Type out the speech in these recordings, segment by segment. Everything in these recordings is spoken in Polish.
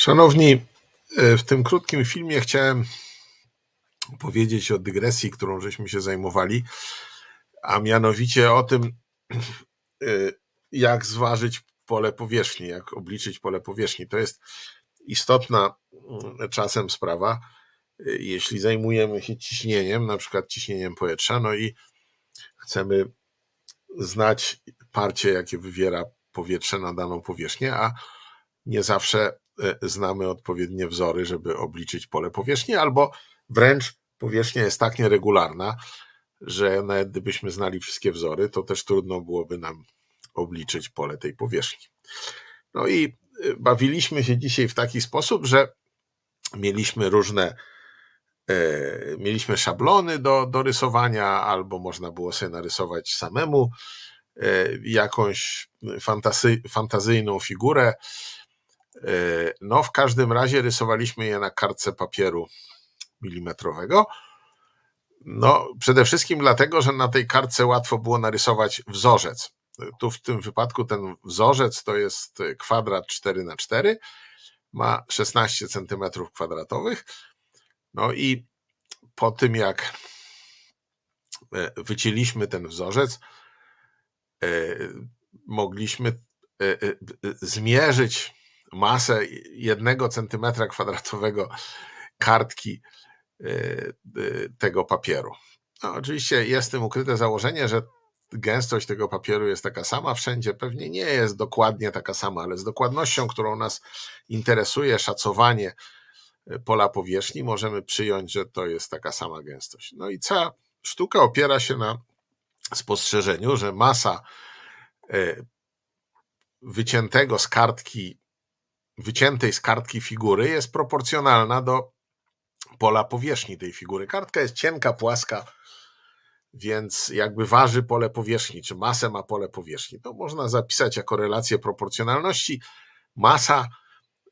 Szanowni, e, w tym krótkim filmie chciałem powiedzieć o dygresji, którą żeśmy się zajmowali, a mianowicie o tym, e, jak zważyć pole powierzchni, jak obliczyć pole powierzchni. To jest istotna mm, czasem sprawa, e, jeśli zajmujemy się ciśnieniem, na przykład ciśnieniem powietrza, no i chcemy znać parcie, jakie wywiera powietrze na daną powierzchnię, a nie zawsze znamy odpowiednie wzory, żeby obliczyć pole powierzchni, albo wręcz powierzchnia jest tak nieregularna, że nawet gdybyśmy znali wszystkie wzory, to też trudno byłoby nam obliczyć pole tej powierzchni. No i e, bawiliśmy się dzisiaj w taki sposób, że mieliśmy różne, e, mieliśmy szablony do, do rysowania, albo można było sobie narysować samemu e, jakąś fantasy, fantazyjną figurę, E, no, w każdym razie rysowaliśmy je na kartce papieru milimetrowego. No, przede wszystkim dlatego, że na tej kartce łatwo było narysować wzorzec. Tu w tym wypadku ten wzorzec to jest kwadrat 4 na 4 ma 16 cm kwadratowych. No i po tym jak e, wycięliśmy ten wzorzec, e, mogliśmy zmierzyć masę jednego centymetra kwadratowego kartki e, e, tego papieru. No, oczywiście jest w tym ukryte założenie, że gęstość tego papieru jest taka sama wszędzie. Pewnie nie jest dokładnie taka sama, ale z dokładnością, którą nas interesuje, szacowanie e, pola powierzchni, możemy przyjąć, że to jest taka sama gęstość. No i cała sztuka opiera się na spostrzeżeniu, że masa wyciętego z kartki wyciętej z kartki figury jest proporcjonalna do pola powierzchni tej figury. Kartka jest cienka, płaska, więc jakby waży pole powierzchni, czy masę ma pole powierzchni. To można zapisać jako relację proporcjonalności. Masa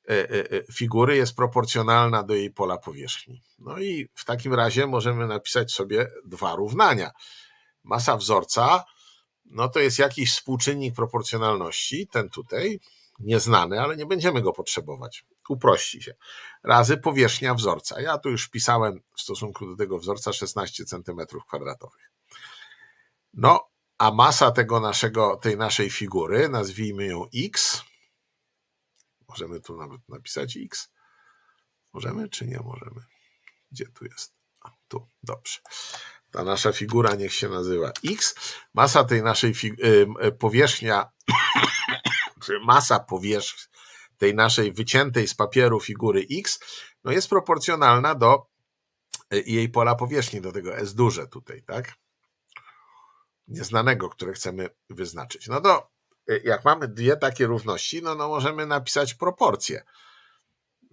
e, e, e, figury jest proporcjonalna do jej pola powierzchni. No i w takim razie możemy napisać sobie dwa równania. Masa wzorca, no to jest jakiś współczynnik proporcjonalności, ten tutaj, nieznany, ale nie będziemy go potrzebować. Uprości się. Razy powierzchnia wzorca. Ja tu już wpisałem w stosunku do tego wzorca 16 cm kwadratowych. No, a masa tego naszego, tej naszej figury, nazwijmy ją x. Możemy tu nawet napisać x. Możemy czy nie możemy? Gdzie tu jest? A, tu, dobrze. Ta nasza figura niech się nazywa x. Masa tej naszej powierzchnia czy masa powierzchni tej naszej wyciętej z papieru figury X, no jest proporcjonalna do e, jej pola powierzchni, do tego S duże tutaj, tak? Nieznanego, które chcemy wyznaczyć. No to e, jak mamy dwie takie równości, no, no możemy napisać proporcje.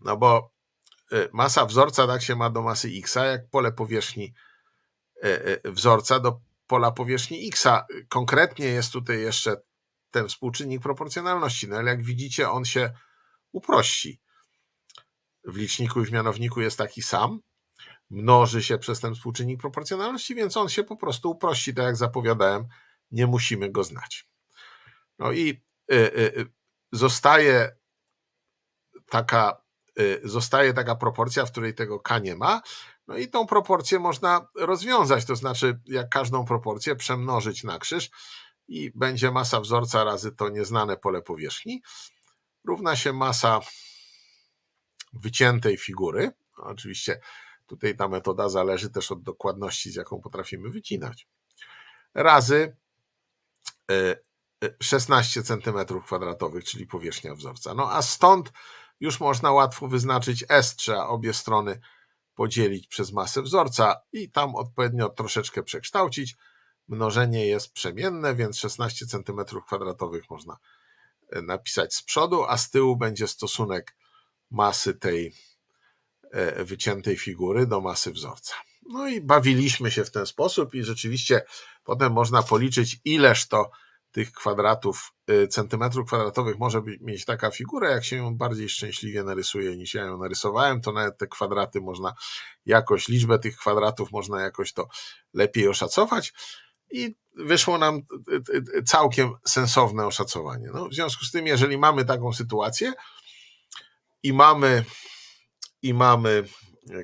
No bo e, masa wzorca tak się ma do masy x, jak pole powierzchni wzorca do pola powierzchni x. Konkretnie jest tutaj jeszcze ten współczynnik proporcjonalności, no ale jak widzicie, on się uprości. W liczniku i w mianowniku jest taki sam, mnoży się przez ten współczynnik proporcjonalności, więc on się po prostu uprości, tak jak zapowiadałem, nie musimy go znać. No i y, y, y, zostaje taka, zostaje taka proporcja, w której tego k nie ma, no i tą proporcję można rozwiązać, to znaczy jak każdą proporcję przemnożyć na krzyż, i będzie masa wzorca razy to nieznane pole powierzchni, równa się masa wyciętej figury. Oczywiście tutaj ta metoda zależy też od dokładności, z jaką potrafimy wycinać. Razy 16 cm kwadratowych, czyli powierzchnia wzorca. No a stąd już można łatwo wyznaczyć S, trzeba obie strony podzielić przez masę wzorca i tam odpowiednio troszeczkę przekształcić Mnożenie jest przemienne, więc 16 cm2 można e, napisać z przodu, a z tyłu będzie stosunek masy tej e, wyciętej figury do masy wzorca. No i bawiliśmy się w ten sposób i rzeczywiście potem można policzyć, ileż to tych kwadratów, e, centymetrów kwadratowych może mieć taka figura, jak się ją bardziej szczęśliwie narysuje niż ja ją narysowałem, to nawet te kwadraty można jakoś, liczbę tych kwadratów można jakoś to lepiej oszacować i wyszło nam całkiem sensowne oszacowanie. No, w związku z tym, jeżeli mamy taką sytuację i mamy, i mamy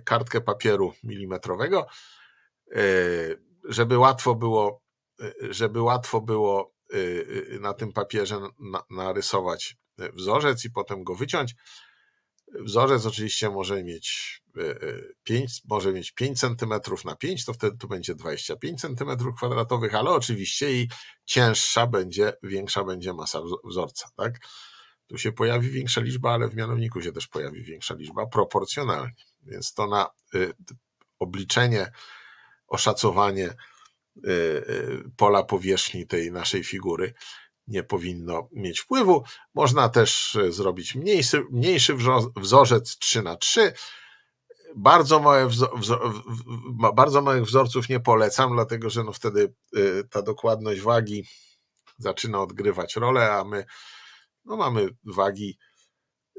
kartkę papieru milimetrowego, żeby łatwo było, żeby łatwo było na tym papierze narysować wzorzec i potem go wyciąć. Wzorzec oczywiście może mieć 5, e, e, może mieć 5 cm na 5, to wtedy to będzie 25 cm kwadratowych, ale oczywiście i cięższa będzie, większa będzie masa wzorca, tak? Tu się pojawi większa liczba, ale w mianowniku się też pojawi większa liczba proporcjonalnie. Więc to na y, obliczenie, oszacowanie pola powierzchni tej naszej figury nie powinno mieć wpływu. Można też zrobić mniejszy, mniejszy wzorzec 3 na 3 bardzo, bardzo małych wzorców nie polecam, dlatego że no wtedy y, ta dokładność wagi zaczyna odgrywać rolę, a my no mamy wagi,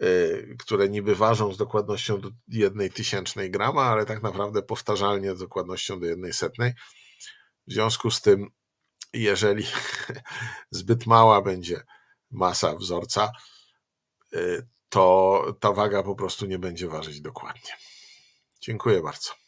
y, które niby ważą z dokładnością do jednej tysięcznej grama, ale tak naprawdę powtarzalnie z dokładnością do jednej setnej. W związku z tym, jeżeli zbyt mała będzie masa wzorca, y, to ta waga po prostu nie będzie ważyć dokładnie. Dziękuję bardzo.